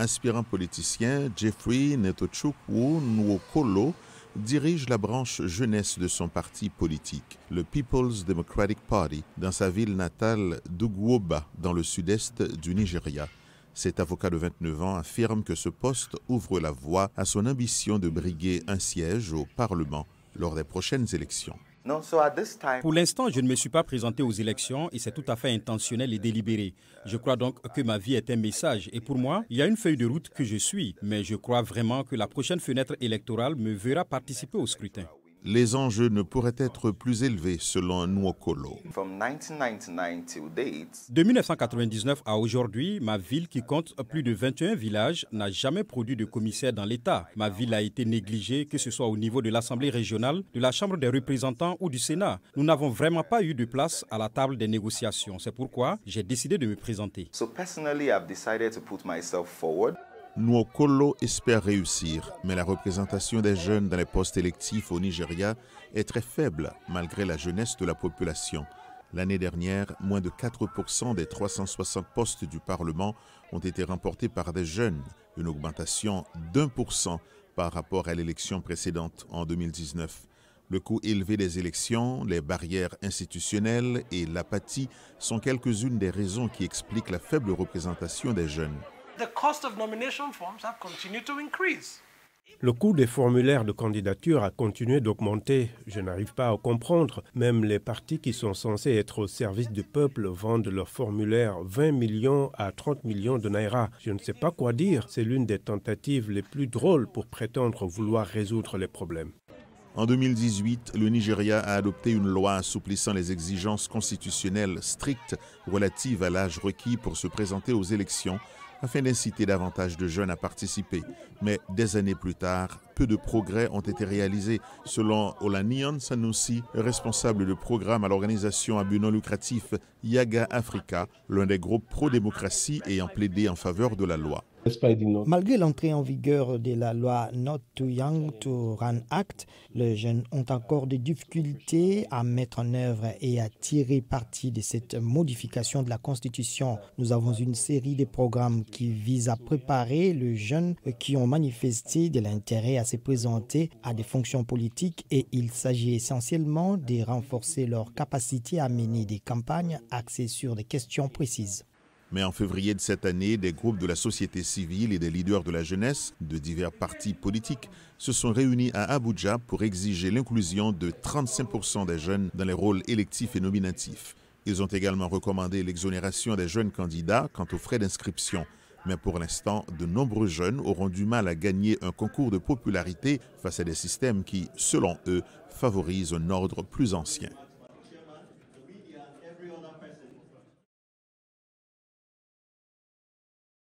Inspirant politicien, Jeffrey Netochukwu Nwokolo dirige la branche jeunesse de son parti politique, le People's Democratic Party, dans sa ville natale d'Ugwoba, dans le sud-est du Nigeria. Cet avocat de 29 ans affirme que ce poste ouvre la voie à son ambition de briguer un siège au Parlement lors des prochaines élections. Pour l'instant, je ne me suis pas présenté aux élections et c'est tout à fait intentionnel et délibéré. Je crois donc que ma vie est un message et pour moi, il y a une feuille de route que je suis, mais je crois vraiment que la prochaine fenêtre électorale me verra participer au scrutin les enjeux ne pourraient être plus élevés selon Nwokolo. De 1999 à aujourd'hui, ma ville qui compte plus de 21 villages n'a jamais produit de commissaire dans l'État. Ma ville a été négligée, que ce soit au niveau de l'Assemblée régionale, de la Chambre des représentants ou du Sénat. Nous n'avons vraiment pas eu de place à la table des négociations. C'est pourquoi j'ai décidé de me présenter. Nwokolo espère réussir, mais la représentation des jeunes dans les postes électifs au Nigeria est très faible malgré la jeunesse de la population. L'année dernière, moins de 4% des 360 postes du Parlement ont été remportés par des jeunes, une augmentation d'un pour cent par rapport à l'élection précédente en 2019. Le coût élevé des élections, les barrières institutionnelles et l'apathie sont quelques-unes des raisons qui expliquent la faible représentation des jeunes. Le coût des formulaires de candidature a continué d'augmenter. Je n'arrive pas à comprendre. Même les partis qui sont censés être au service du peuple vendent leurs formulaires 20 millions à 30 millions de naira. Je ne sais pas quoi dire. C'est l'une des tentatives les plus drôles pour prétendre vouloir résoudre les problèmes. En 2018, le Nigeria a adopté une loi assouplissant les exigences constitutionnelles strictes relatives à l'âge requis pour se présenter aux élections afin d'inciter davantage de jeunes à participer. Mais des années plus tard, peu de progrès ont été réalisés, selon Olanian Sanusi, responsable de programme à l'organisation à but non lucratif Yaga Africa, l'un des groupes pro-démocratie ayant plaidé en faveur de la loi. Malgré l'entrée en vigueur de la loi Not Too Young to Run Act, les jeunes ont encore des difficultés à mettre en œuvre et à tirer parti de cette modification de la Constitution. Nous avons une série de programmes qui visent à préparer les jeunes qui ont manifesté de l'intérêt à se présenter à des fonctions politiques et il s'agit essentiellement de renforcer leur capacité à mener des campagnes axées sur des questions précises. Mais en février de cette année, des groupes de la société civile et des leaders de la jeunesse de divers partis politiques se sont réunis à Abuja pour exiger l'inclusion de 35% des jeunes dans les rôles électifs et nominatifs. Ils ont également recommandé l'exonération des jeunes candidats quant aux frais d'inscription. Mais pour l'instant, de nombreux jeunes auront du mal à gagner un concours de popularité face à des systèmes qui, selon eux, favorisent un ordre plus ancien.